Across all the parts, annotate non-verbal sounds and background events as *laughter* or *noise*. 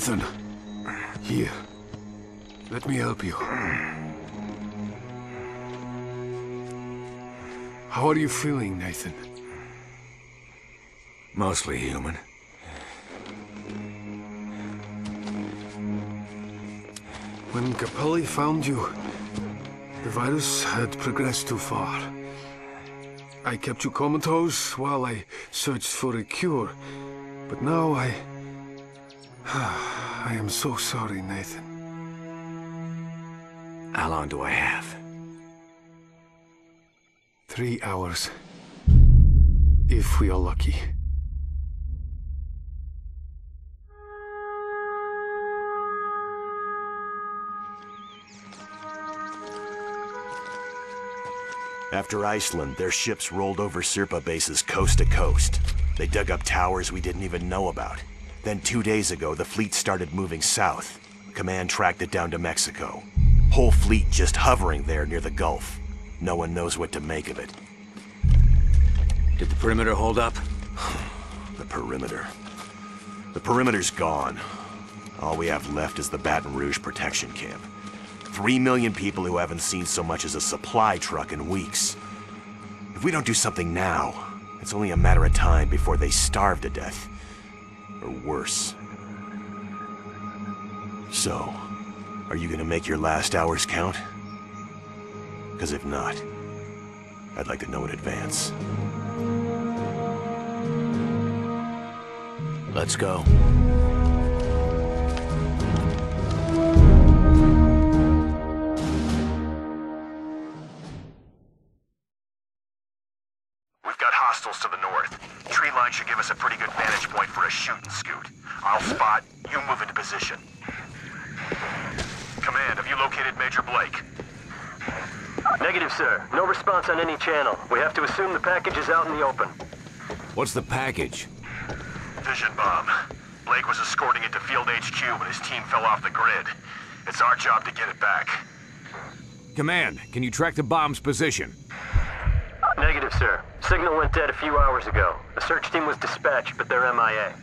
Nathan. Here. Let me help you. How are you feeling, Nathan? Mostly human. When Capelli found you, the virus had progressed too far. I kept you comatose while I searched for a cure. But now I... *sighs* Ah, I am so sorry, Nathan. How long do I have? Three hours. If we are lucky. After Iceland, their ships rolled over SRPA bases coast to coast. They dug up towers we didn't even know about. Then two days ago, the fleet started moving south. Command tracked it down to Mexico. Whole fleet just hovering there near the Gulf. No one knows what to make of it. Did the perimeter hold up? *sighs* The perimeter. The perimeter's gone. All we have left is the Baton Rouge protection camp. Three million people who haven't seen so much as a supply truck in weeks. If we don't do something now, it's only a matter of time before they starve to death. Or worse. So, are you gonna make your last hours count? Because if not, I'd like to know in advance. Let's go. We've got hostiles to the north. Line should give us a pretty good vantage point for a shoot and scoot. I'll spot, you move into position. Command, have you located Major Blake? Negative, sir. No response on any channel. We have to assume the package is out in the open. What's the package? Fission bomb. Blake was escorting it to Field HQ when his team fell off the grid. It's our job to get it back. Command, can you track the bomb's position? Negative, sir. Signal went dead a few hours ago. A search team was dispatched, but they're MIA.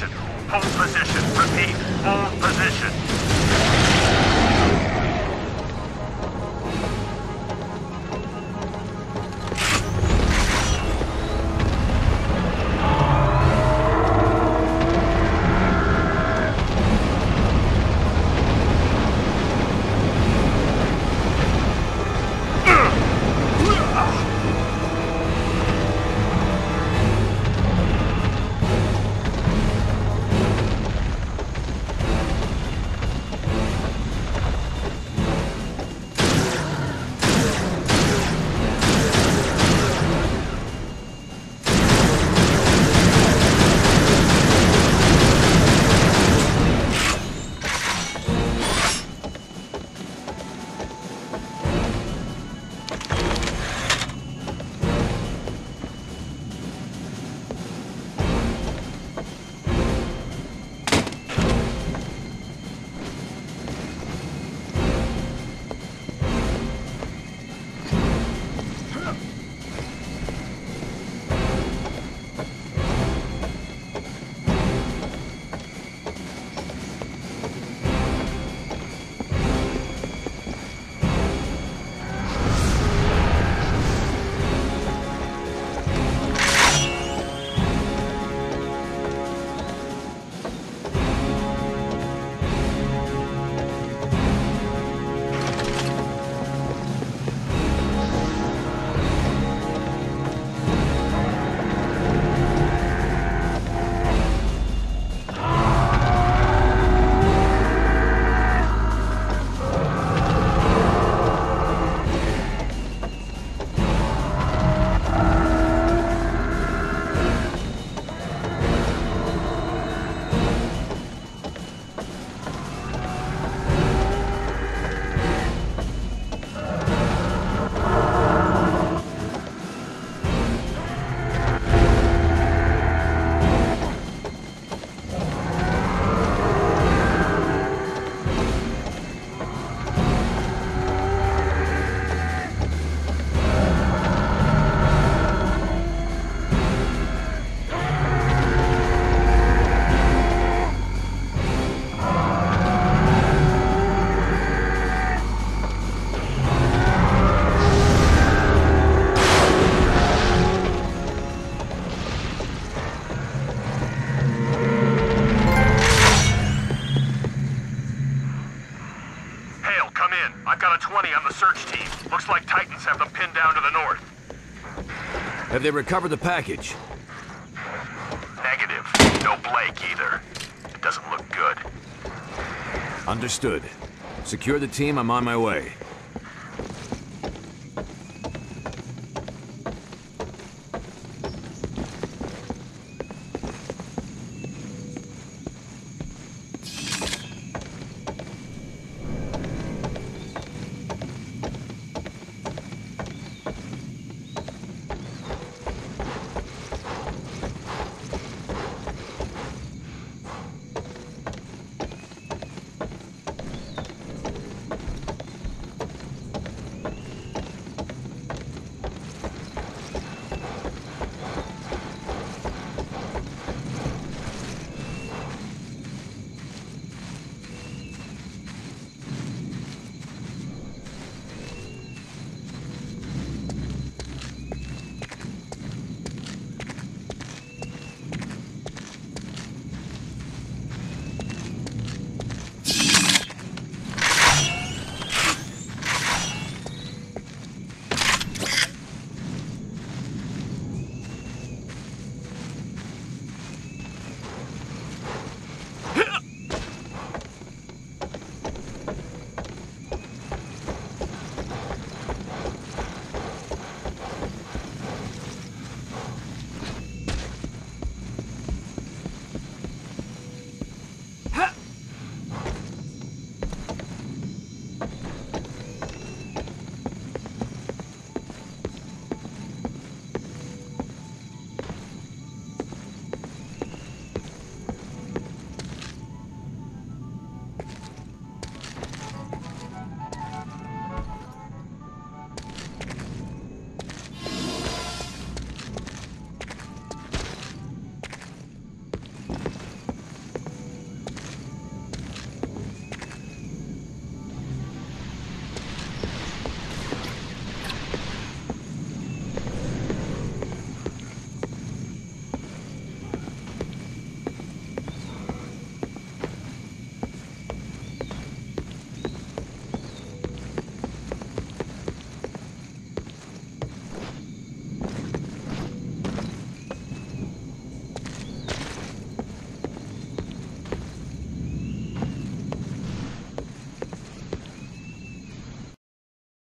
position. Hold position. Repeat, hold position. Have they recovered the package? Negative. No Blake either. It doesn't look good. Understood. Secure the team, I'm on my way.